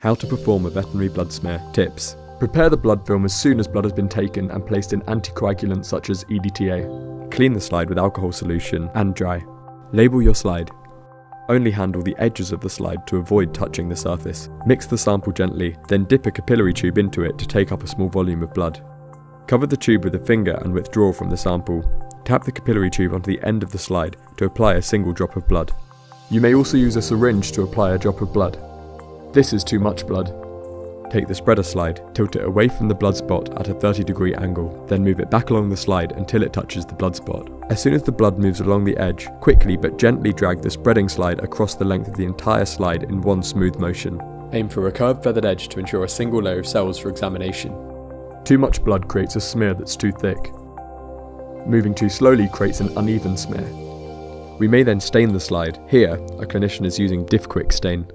How to perform a veterinary blood smear. Tips. Prepare the blood film as soon as blood has been taken and placed in anticoagulants such as EDTA. Clean the slide with alcohol solution and dry. Label your slide. Only handle the edges of the slide to avoid touching the surface. Mix the sample gently, then dip a capillary tube into it to take up a small volume of blood. Cover the tube with a finger and withdraw from the sample. Tap the capillary tube onto the end of the slide to apply a single drop of blood. You may also use a syringe to apply a drop of blood. This is too much blood. Take the spreader slide, tilt it away from the blood spot at a 30 degree angle, then move it back along the slide until it touches the blood spot. As soon as the blood moves along the edge, quickly but gently drag the spreading slide across the length of the entire slide in one smooth motion. Aim for a curved feathered edge to ensure a single layer of cells for examination. Too much blood creates a smear that's too thick. Moving too slowly creates an uneven smear. We may then stain the slide. Here, a clinician is using Diff-Quik stain.